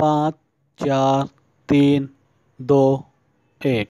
पाँच चार तीन दो एक।